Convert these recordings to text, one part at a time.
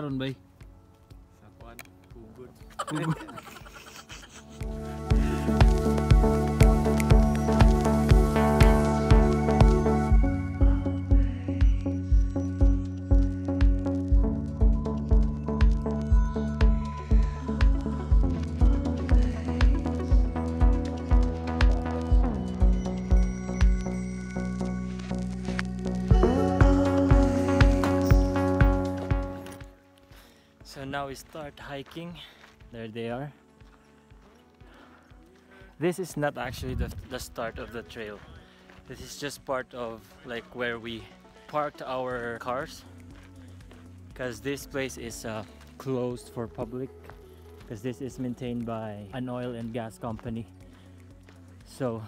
ron bay? Sa kuan, pugod. Pugod. We start hiking. There they are. This is not actually the, the start of the trail. This is just part of like where we parked our cars. Because this place is uh, closed for public. Because this is maintained by an oil and gas company. So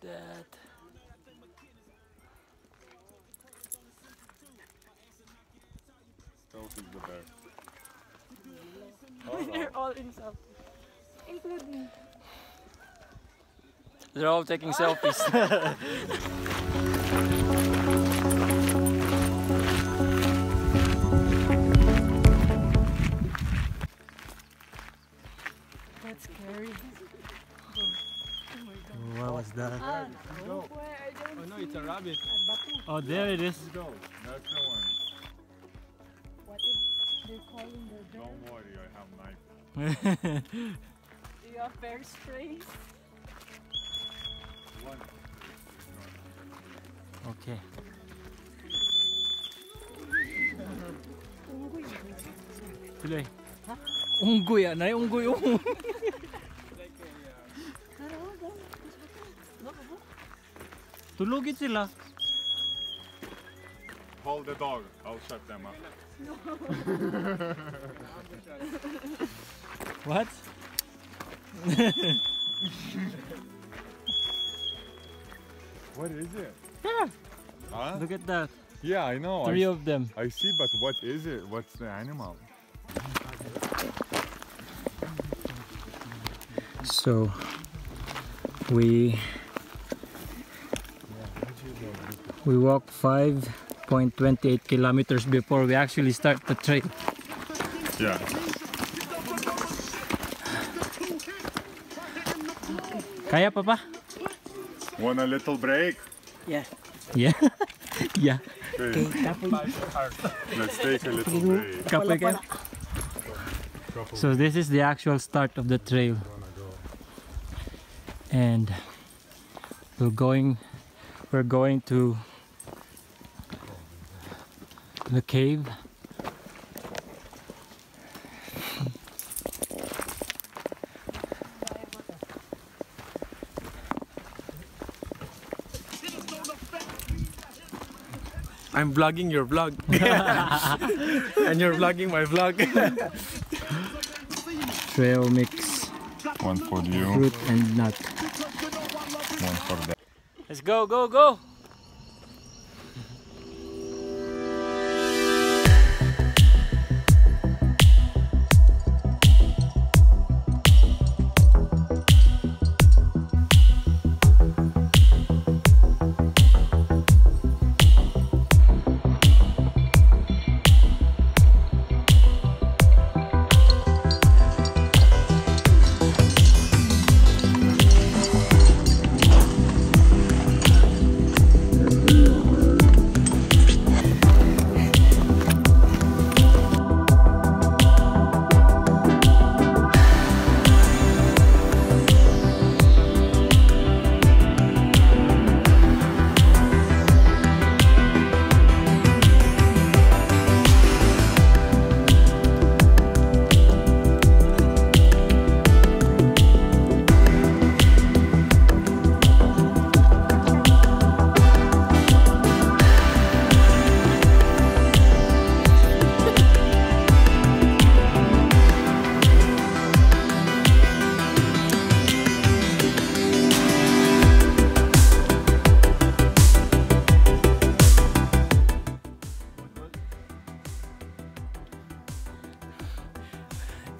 that. Stealth is the best. They're all in South. Include me. They're all taking selfies. That's scary. what was that? Ah, Go. where I don't Oh no, it's a rabbit. Oh, there it is. Go. That's the one. What is they calling the bear? Don't worry, I have knife. Do you have bear sprays? One. okay. Tuloy. Unggoy ah, nay unggoy. Tulugin sila. Hold the dog. I'll shut them up. What? What is it? Yeah. Huh? Look at that. Yeah, I know. Three s- of them. I see, but what is it? What's the animal? So we we walk 5.28 kilometers before we actually start the trail. Yeah. Kaya pa ba? Want a little break? Yeah. Yeah. yeah. Okay. Let's take a little break. Kapoy kayo? So this is the actual start of the trail. And we're going we're going to the cave. I'm vlogging your vlog. and you're vlogging my vlog. Trail mix One for you, fruit and nut. one for them. Let's go, go, go!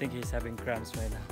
Think he's having cramps right now.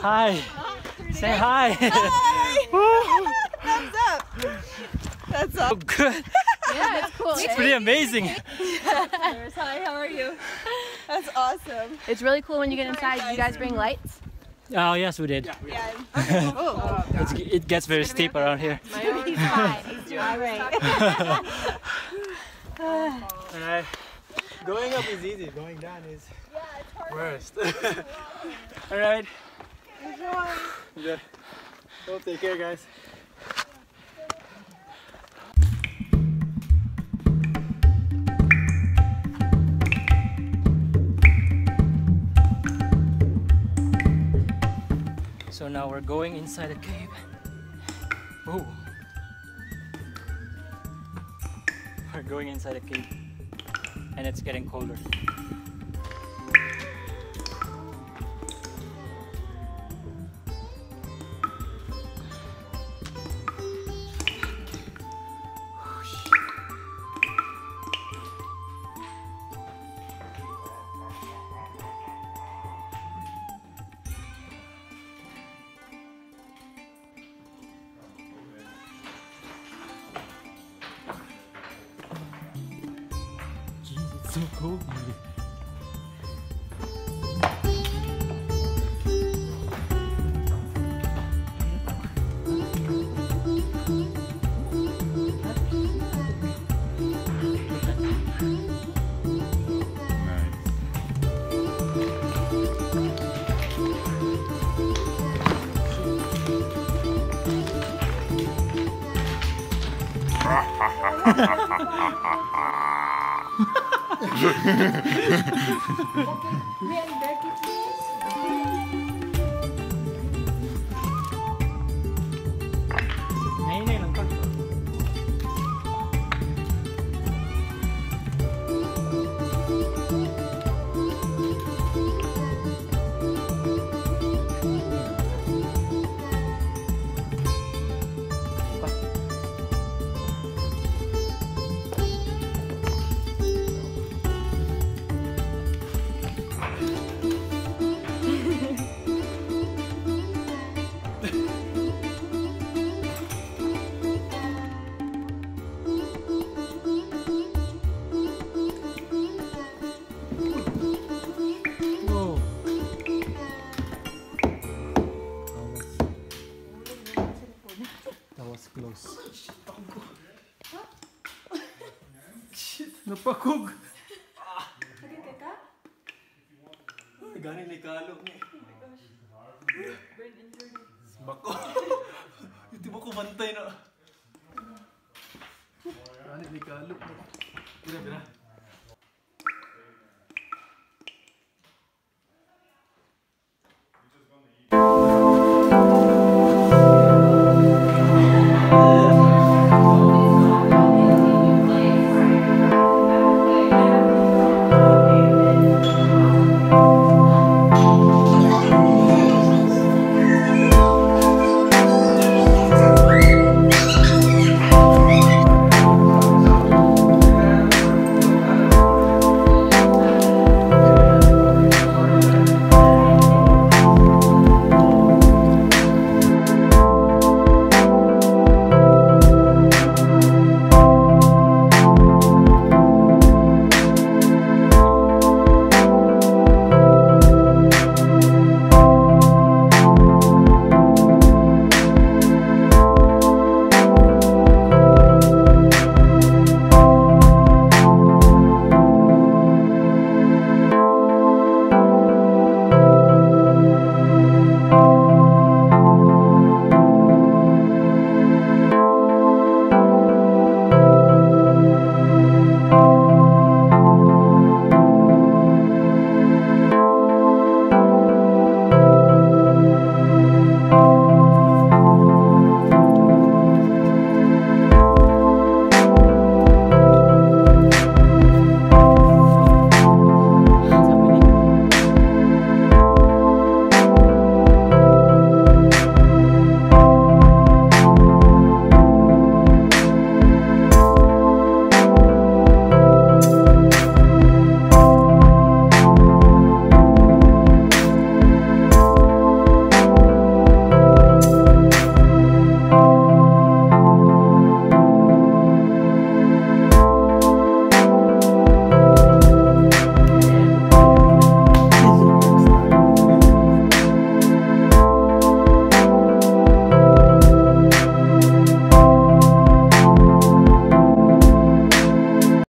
Hi. Say hi. Thumbs up. That's Oh, good. Yeah, it's cool. It's pretty amazing. Hi, how are you? That's awesome. It's really cool when you get inside. Did you guys bring lights? Oh, yes, we did. Yeah. oh. It gets very steep around here. He's fine. He's doing All right. Alright. Going up is easy, going down is worst. Alright. Enjoy. Well, take care, guys. So now we're going inside a cave. Oh. We're going inside a cave. And it's getting colder. Jeez, it's so cold here. Nahinay eyes closed. Napakog! Nagigay ka? Ay, gani ni Kalog niya. Brain injury. Bako! Hindi mo kumantay na. Gani ni Kalog. Grabe na.